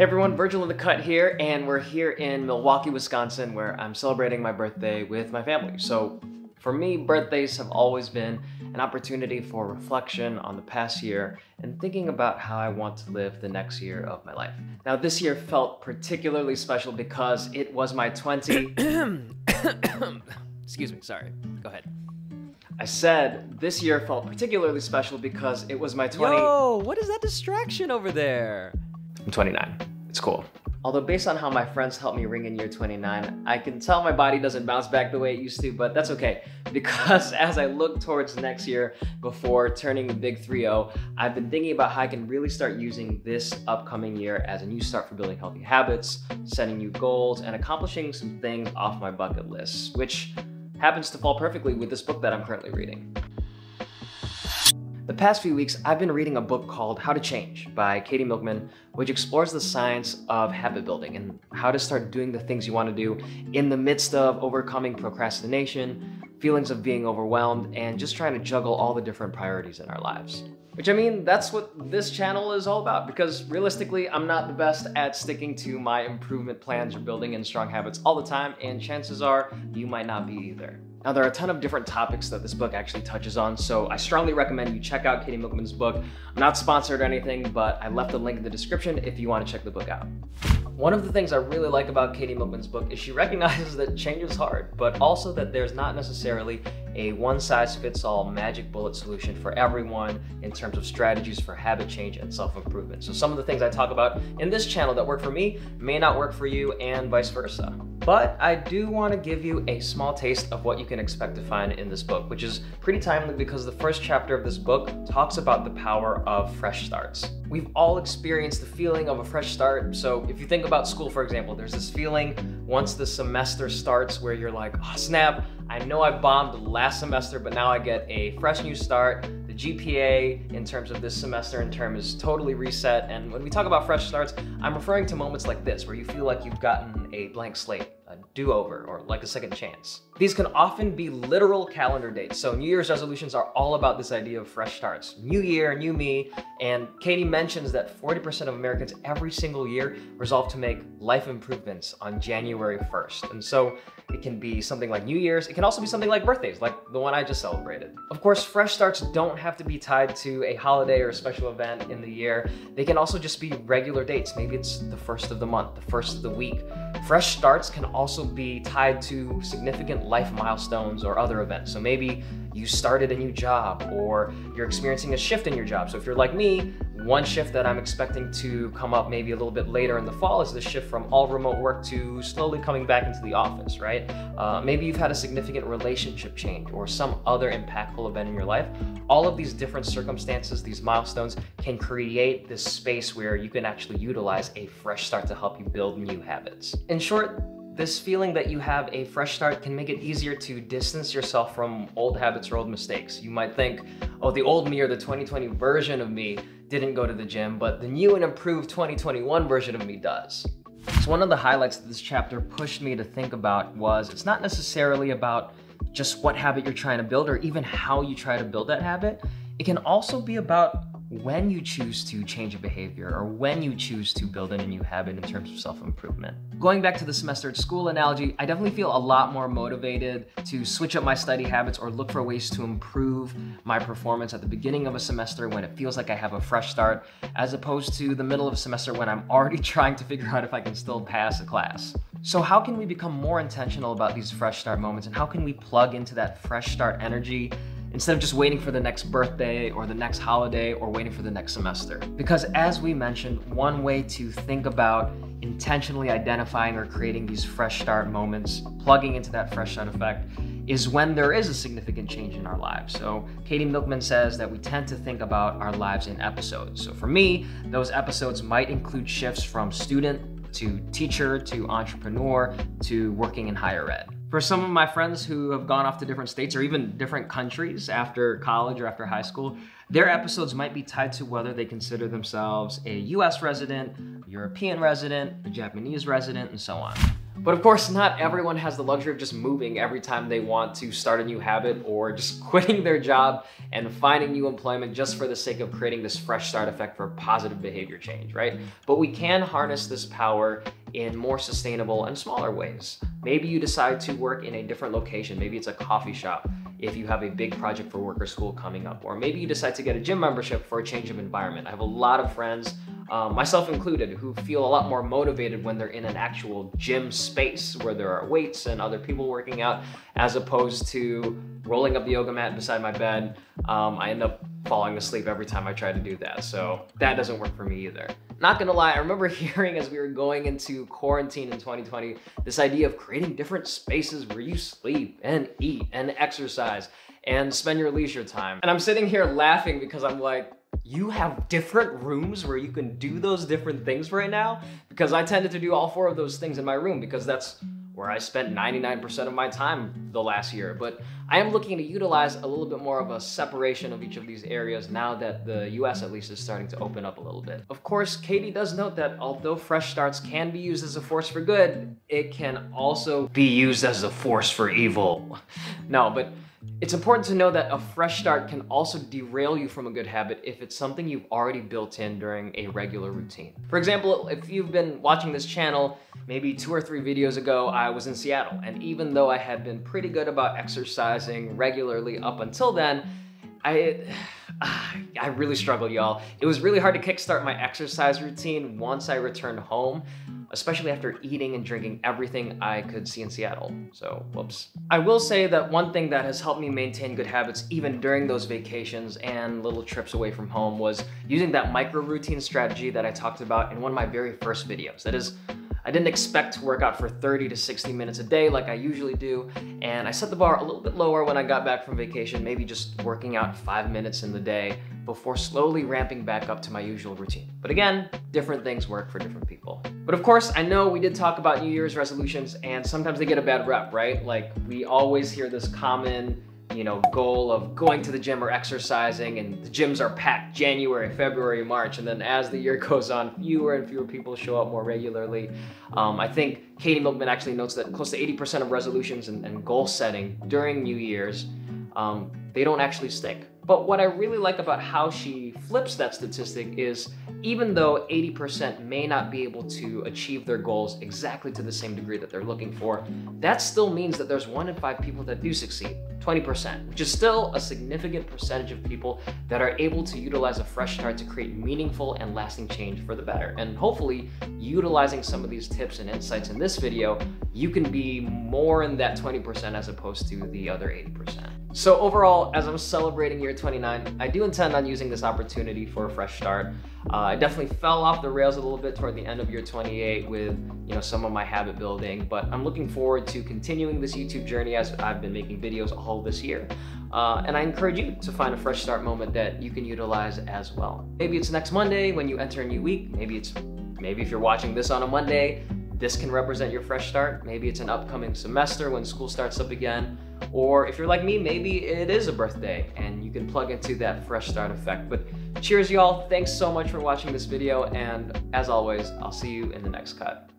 Hey everyone, Virgil in the Cut here, and we're here in Milwaukee, Wisconsin, where I'm celebrating my birthday with my family. So, for me, birthdays have always been an opportunity for reflection on the past year and thinking about how I want to live the next year of my life. Now, this year felt particularly special because it was my 20. Excuse me, sorry. Go ahead. I said this year felt particularly special because it was my 20. Yo, what is that distraction over there? I'm 29. It's cool. Although based on how my friends helped me ring in year 29, I can tell my body doesn't bounce back the way it used to, but that's okay. Because as I look towards next year before turning the big 3-0, I've been thinking about how I can really start using this upcoming year as a new start for building healthy habits, setting new goals, and accomplishing some things off my bucket list, which happens to fall perfectly with this book that I'm currently reading. The past few weeks, I've been reading a book called How to Change by Katy Milkman, which explores the science of habit building and how to start doing the things you want to do in the midst of overcoming procrastination, feelings of being overwhelmed, and just trying to juggle all the different priorities in our lives. Which I mean, that's what this channel is all about because realistically, I'm not the best at sticking to my improvement plans or building in strong habits all the time, and chances are you might not be either. Now, there are a ton of different topics that this book actually touches on, so I strongly recommend you check out Katy Milkman's book. I'm not sponsored or anything, but I left a link in the description if you want to check the book out. One of the things I really like about Katy Milkman's book is she recognizes that change is hard, but also that there's not necessarily a one size fits all magic bullet solution for everyone in terms of strategies for habit change and self improvement. So, some of the things I talk about in this channel that work for me may not work for you, and vice versa. But I do want to give you a small taste of what you can expect to find in this book, which is pretty timely because the first chapter of this book talks about the power of fresh starts. We've all experienced the feeling of a fresh start. So, if you think about school, for example, there's this feeling once the semester starts where you're like, oh snap, I know I bombed last semester, but now I get a fresh new start. GPA in terms of this semester and term is totally reset. And when we talk about fresh starts, I'm referring to moments like this where you feel like you've gotten a blank slate a do over or like a second chance. These can often be literal calendar dates. So, New Year's resolutions are all about this idea of fresh starts. New year, new me. And Katy mentions that 40% of Americans every single year resolve to make life improvements on January 1st. And so, it can be something like New Year's. It can also be something like birthdays, like the one I just celebrated. Of course, fresh starts don't have to be tied to a holiday or a special event in the year. They can also just be regular dates. Maybe it's the first of the month, the first of the week. Fresh starts can also be tied to significant life milestones or other events. So maybe you started a new job or you're experiencing a shift in your job. So if you're like me, one shift that I'm expecting to come up maybe a little bit later in the fall is the shift from all remote work to slowly coming back into the office, right? Uh, maybe you've had a significant relationship change or some other impactful event in your life. All of these different circumstances, these milestones, can create this space where you can actually utilize a fresh start to help you build new habits. In short, this feeling that you have a fresh start can make it easier to distance yourself from old habits or old mistakes. You might think, oh, the old me or the 2020 version of me didn't go to the gym, but the new and improved 2021 version of me does. So, one of the highlights that this chapter pushed me to think about was it's not necessarily about just what habit you're trying to build or even how you try to build that habit. It can also be about when you choose to change a behavior or when you choose to build in a new habit in terms of self improvement. Going back to the semester at school analogy, I definitely feel a lot more motivated to switch up my study habits or look for ways to improve my performance at the beginning of a semester when it feels like I have a fresh start, as opposed to the middle of a semester when I'm already trying to figure out if I can still pass a class. So, how can we become more intentional about these fresh start moments and how can we plug into that fresh start energy instead of just waiting for the next birthday or the next holiday or waiting for the next semester. Because as we mentioned, one way to think about intentionally identifying or creating these fresh start moments, plugging into that fresh start effect, is when there is a significant change in our lives. So, Katy Milkman says that we tend to think about our lives in episodes. So, for me, those episodes might include shifts from student to teacher to entrepreneur to working in higher ed. For some of my friends who have gone off to different states or even different countries after college or after high school, their episodes might be tied to whether they consider themselves a US resident, European resident, a Japanese resident, and so on. But of course, not everyone has the luxury of just moving every time they want to start a new habit or just quitting their job and finding new employment just for the sake of creating this fresh start effect for positive behavior change, right? But we can harness this power in more sustainable and smaller ways. Maybe you decide to work in a different location. Maybe it's a coffee shop if you have a big project for work or school coming up. Or maybe you decide to get a gym membership for a change of environment. I have a lot of friends um, myself included, who feel a lot more motivated when they're in an actual gym space where there are weights and other people working out, as opposed to rolling up the yoga mat beside my bed. Um, I end up falling asleep every time I try to do that, so that doesn't work for me either. Not gonna lie, I remember hearing as we were going into quarantine in 2020, this idea of creating different spaces where you sleep and eat and exercise and spend your leisure time. And I'm sitting here laughing because I'm like, you have different rooms where you can do those different things right now? Because I tended to do all four of those things in my room because that's where I spent 99% of my time the last year. But I am looking to utilize a little bit more of a separation of each of these areas now that the US at least is starting to open up a little bit. Of course, Katy does note that although fresh starts can be used as a force for good, it can also be used as a force for evil. No, but it's important to know that a fresh start can also derail you from a good habit if it's something you've already built in during a regular routine. For example, if you've been watching this channel, maybe two or three videos ago, I was in Seattle. And even though I had been pretty good about exercising regularly up until then, I, I really struggled, y'all. It was really hard to kickstart my exercise routine once I returned home especially after eating and drinking everything I could see in Seattle. So, whoops. I will say that one thing that has helped me maintain good habits even during those vacations and little trips away from home was using that micro routine strategy that I talked about in one of my very first videos. That is, I didn't expect to work out for 30 to 60 minutes a day like I usually do, and I set the bar a little bit lower when I got back from vacation, maybe just working out five minutes in the day before slowly ramping back up to my usual routine. But again, different things work for different people. But of course, I know we did talk about New Year's resolutions and sometimes they get a bad rep, right? Like we always hear this common you know, goal of going to the gym or exercising, and the gyms are packed January, February, March, and then as the year goes on, fewer and fewer people show up more regularly. Um, I think Katy Milkman actually notes that close to 80% of resolutions and, and goal setting during New Year's, um, they don't actually stick. But what I really like about how she flips that statistic is even though 80% may not be able to achieve their goals exactly to the same degree that they're looking for, that still means that there's one in five people that do succeed. 20%, which is still a significant percentage of people that are able to utilize a fresh start to create meaningful and lasting change for the better. And hopefully, utilizing some of these tips and insights in this video, you can be more in that 20% as opposed to the other 80%. So overall, as I'm celebrating year 29, I do intend on using this opportunity for a fresh start. Uh, I definitely fell off the rails a little bit toward the end of year 28 with you know some of my habit building, but I'm looking forward to continuing this YouTube journey as I've been making videos all this year. Uh, and I encourage you to find a fresh start moment that you can utilize as well. Maybe it's next Monday when you enter a new week. Maybe it's maybe if you're watching this on a Monday, this can represent your fresh start. Maybe it's an upcoming semester when school starts up again. Or if you're like me, maybe it is a birthday and you can plug into that fresh start effect. But cheers, y'all. Thanks so much for watching this video. And as always, I'll see you in the next cut.